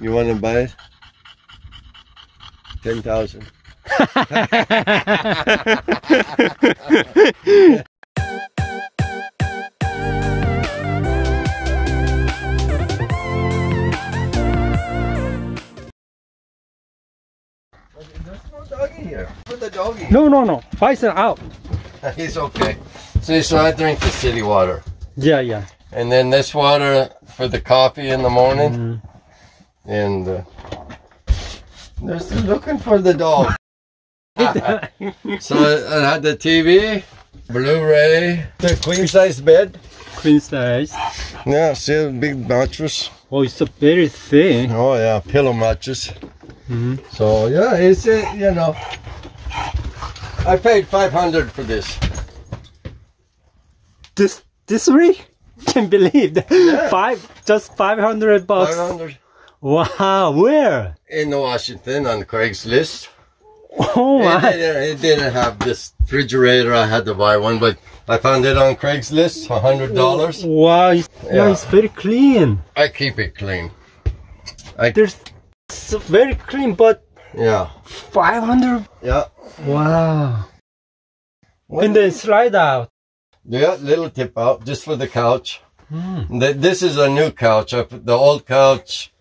You want to buy it? Ten thousand. There's no doggy here. Put the doggy. no, no, no. Bison out. He's okay. See, so I drink the city water. Yeah, yeah. And then this water for the coffee in the morning. Mm. And uh, they're still looking for the dog. so I, I had the TV, Blu-ray, the queen size bed. Queen size. Yeah, see a big mattress. Oh, it's a very thin. Oh yeah, pillow mattress. Mhm. So yeah, it's a, you know. I paid 500 for this. This, this three? Can't believe that. Yeah. Five, just 500 bucks. 500 Wow, where? in Washington on Craigslist. Oh It my. didn't, it didn't have this refrigerator. I had to buy one, but I found it on Craigslist, hundred dollars. Wow, it's, yeah. Yeah. it's very clean. I keep it clean. I There's it's very clean, but Yeah, 500. yeah. Wow. And then slide out. Yeah, little tip out just for the couch. Hmm. Th- This is a new couch. I put the old couch.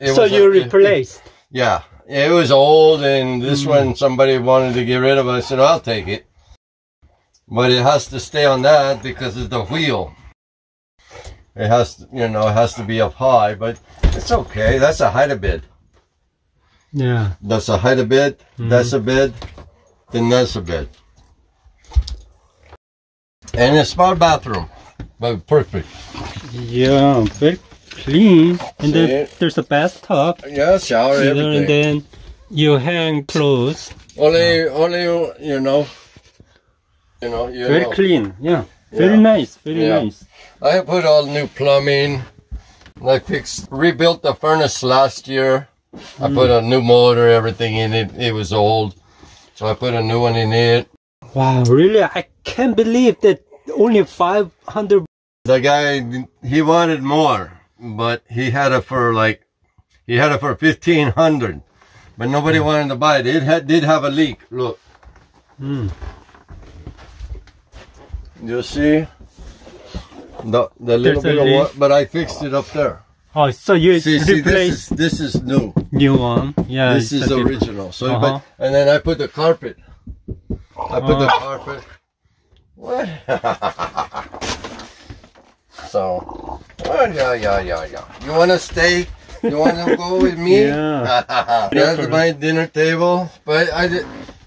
It So you replaced. Yeah, it was old, and this Hmm. one somebody wanted to get rid of. it. I said, "I'll take it," but it has to stay on that because of the wheel. It has, to, you know, it has to be up high, but it's okay. That's a height of bed. Yeah. That's a height of bed. That's a bed. Then that's a bed. And a small bathroom, but perfect. Yeah, very clean. And then there's a bathtub. Yeah, shower, You know, everything. and then you hang clothes. only, only, you know, you know, you Very know. clean. Yeah. Very Yeah. nice. Very Yeah. nice. I put all new plumbing. I fixed, rebuilt the furnace last year. I put a mm. new motor, everything in it. It was old, so I put a new one in it. Wow, really? I can't believe that only 500. The guy, he wanted more, but he had it for like, he had it for fifteen hundred, but nobody wanted to buy it. It had, did have a leak. Look, Hmm. you see the the little There's bit of what, but I fixed it up there. Oh, so you See, see, this is this is new. new one? Yeah. this is original. So, Uh-huh. but and then I put the carpet. I put the Uh. carpet. What? so, oh, yeah, yeah, yeah, yeah. You want to stay? You want to go with me? Yeah. That's my dinner table. But I did.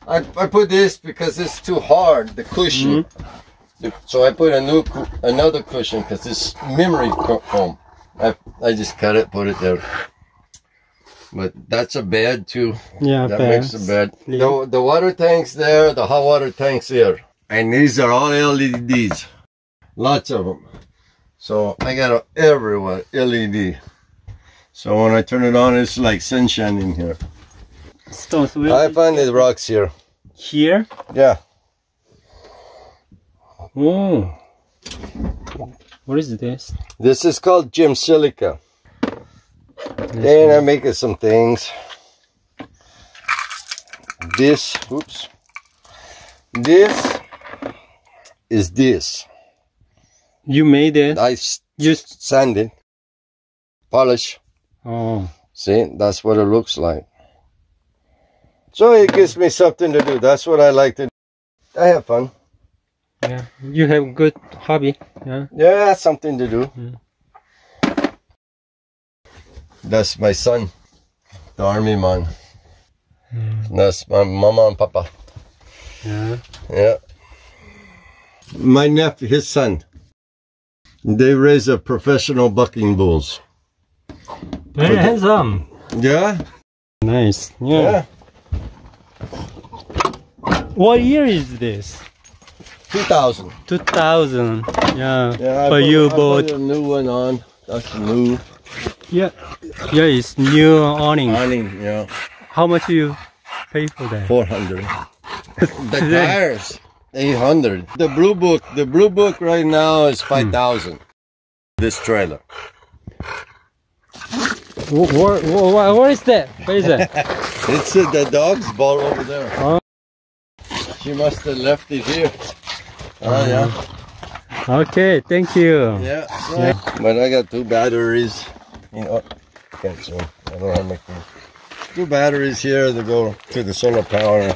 I, I put this because it's too hard. The cushion. Mm-hmm. So I put a new another cushion because it's memory foam. I I just cut it, put it there. But that's a bed too. Yeah, That makes a bed. Yeah. The, the water tanks there, the hot water tanks here. And these are all LEDs. Lots of them. So I got a, everywhere LED. So when I turn it on, it's like sunshine in here. Stones. Where I find these rocks here. here? Yeah. Oh. What is this? This is called gem silica. And I'm making some things. This, oops. This is this. You made it. I You. sand it, polish. Oh. See, that's what it looks like. So it gives me something to do. That's what I like to do. I have fun. Yeah. You have a good hobby. Yeah. Yeah, something to do. Mm. That's my son, the army man. Mm. That's my mama and papa. Yeah. Yeah. My nephew, his son, they raise a professional bucking bulls. Very handsome. Yeah? Nice. Yeah. Yeah. What year is this? 2000. 2000. Yeah. Yeah, I but put- you I bought. put a new one on. That's new. Yeah. Yeah, it's new awning. Awning, yeah. How much you pay for that? 400. the tires, 800. The blue book, the blue book right now is 5,000. This trailer. What, what, what is that? What is that? It's uh, the dog's ball over there. Oh. She must have left it here. Oh, yeah. okay, thank you. Yeah. yeah. But I got two batteries. You know, can't zoom. I don't have my phone. Two batteries here to go to the solar power.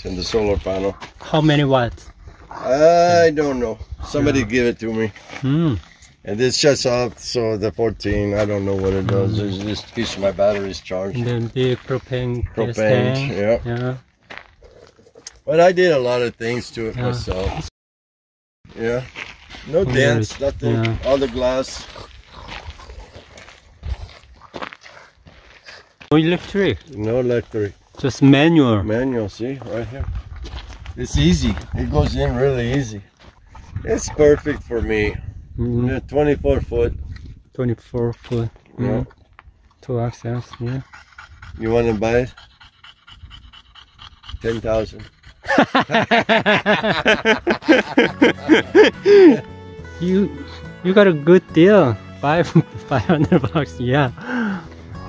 To the solar panel. How many watts? I don't know. Somebody give it to me. Hmm. And it's just off, so the 14, I don't know what it does. It just keeps my batteries charged. And then big propane, Propane, yeah. Yeah. But I did a lot of things to it Yeah. myself. Yeah. No dents, nothing. Yeah. All the glass. No electric, No electric. just manual. Manual, see? Right here. It's easy. It goes in really easy. It's perfect for me. Mm, Yeah, 24 foot. 24 foot. Yeah. Mm. Two axles, yeah. You want to buy it? 10,000. you you got a good deal. Five five hundred bucks, yeah.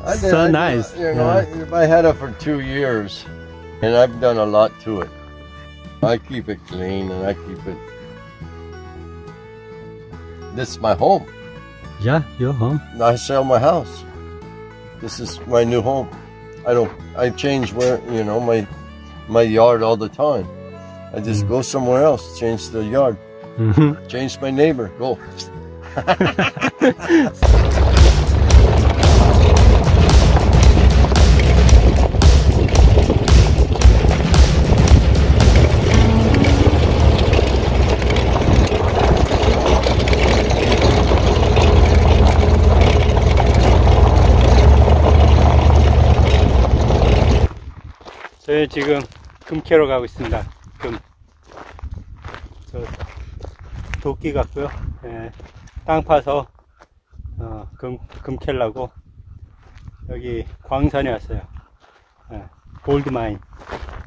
Did- So I did- nice, You know, I, I had it for two years, and I've done a lot to it. I keep it clean, and I keep it. This is my home. Yeah, your home. I sell my house. This is my new home. I don't. I change where you know my my yard all the time. I just go somewhere else, change the yard, Mhm. change my neighbor. Go. 저희 지금 금 캐러 가고 있습니다. 금. 저 도끼 같고요. 예, 땅 파서 어, 금, 금 캐려고 여기 광산에 왔어요. 예, 골드마인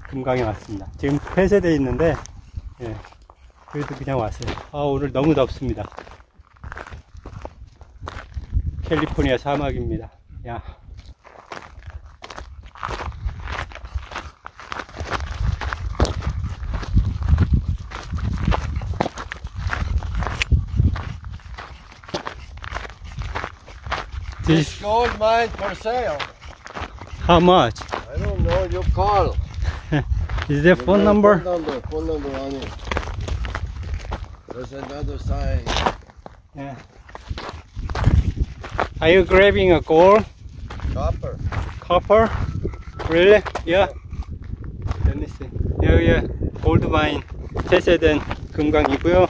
금강에 왔습니다. 지금 폐쇄되어 있는데 예, 그래도 그냥 왔어요. 아 오늘 너무 덥습니다. 캘리포니아 사막입니다. 야. This This, gold mine for sale. how much? I don't know. You call. Is there phone number? Phone number. Phone number on it. There's another sign. Yeah. Are you grabbing a gold, Copper. copper? Really? Yeah. Let me see. 여기에 골드마인 폐쇄된 금강이고요.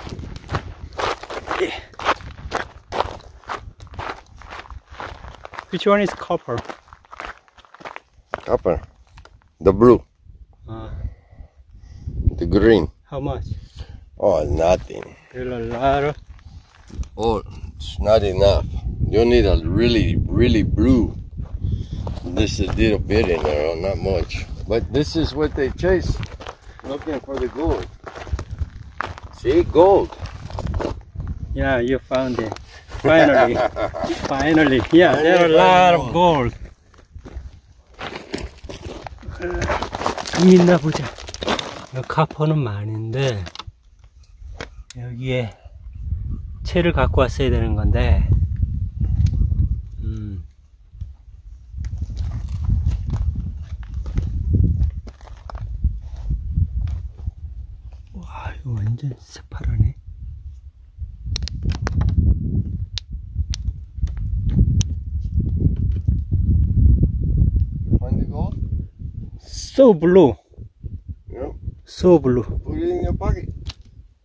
Which one is copper? Copper. The blue. Uh, The green. how much? Oh, nothing. There's a lot of. Oh, it's not enough. You need a really, really blue. This is a little bit in there, not much. But this is what they chase, looking for the gold. See, gold. Yeah, you found it. Finally. Finally. Yeah, there are a lot of gold. 금 있나 보자. 카퍼는 많은데 여기에 채를 갖고 왔어야 되는 건데. 음. 와, 이거 완전 새파라네. So blue. Yeah. So blue. Put it in your pocket.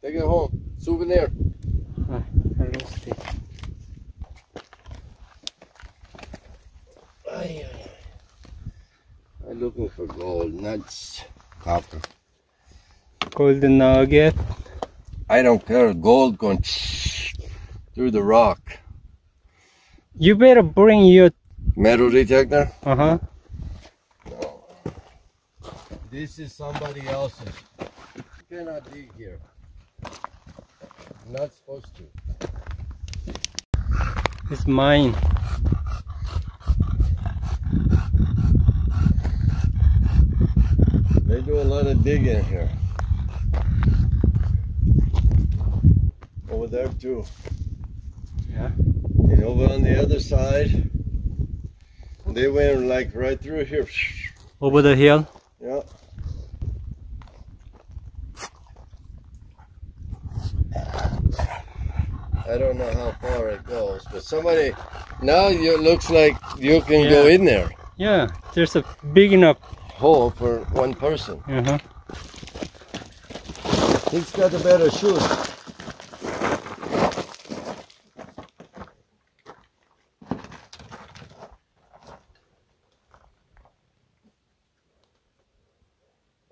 Take it home. Souvenir. 아, I lost it. Ay, ay, ay. I'm looking for gold, nuts. copper. Golden nugget. I don't care. Gold going through the rock. You better bring your Metal detector? uh huh. This is somebody else's. You cannot dig here. Not supposed to. It's mine. They do a lot of digging here. Over there too. Yeah. And over on the other side, they went like right through here. Over the hill? Yeah. I don't know how far it goes, but somebody now it looks like you can go in there. Yeah, there's a big enough. Hole for one person. Uh-huh. He's got a better shoes.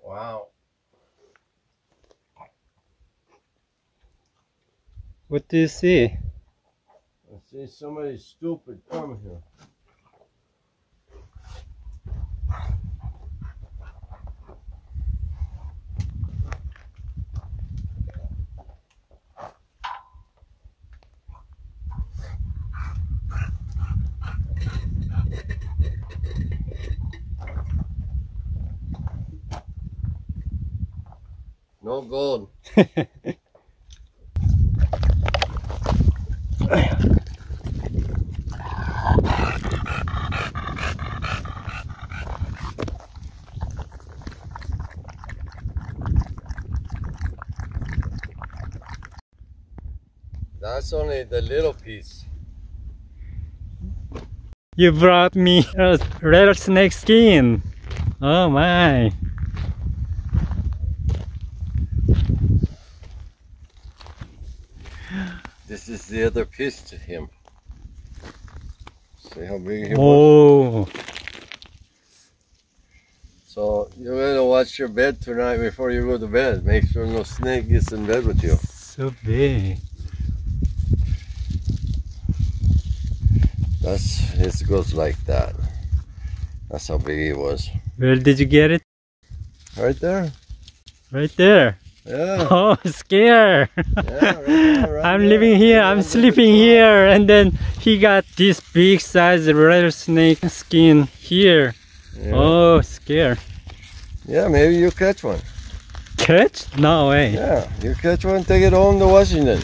Wow. What do you see? I see somebody stupid coming here. No gold. That's only the little piece. You brought me a rattlesnake skin. Oh my. This is the other piece to him. See how big he was? Oh. So you gotta watch your bed tonight before you go to bed. Make sure no snake gets in bed with you. So big. That's it goes like that. That's how big he was. Where did you get it? Right there. Right there. Yeah. Oh, scare. yeah right right I'm living here, I'm sleeping here, and then he got this big size rattlesnake skin here. Yeah. Oh, scare. yeah, maybe you catch one. Catch? No way. Yeah, you catch one, take it home to Washington.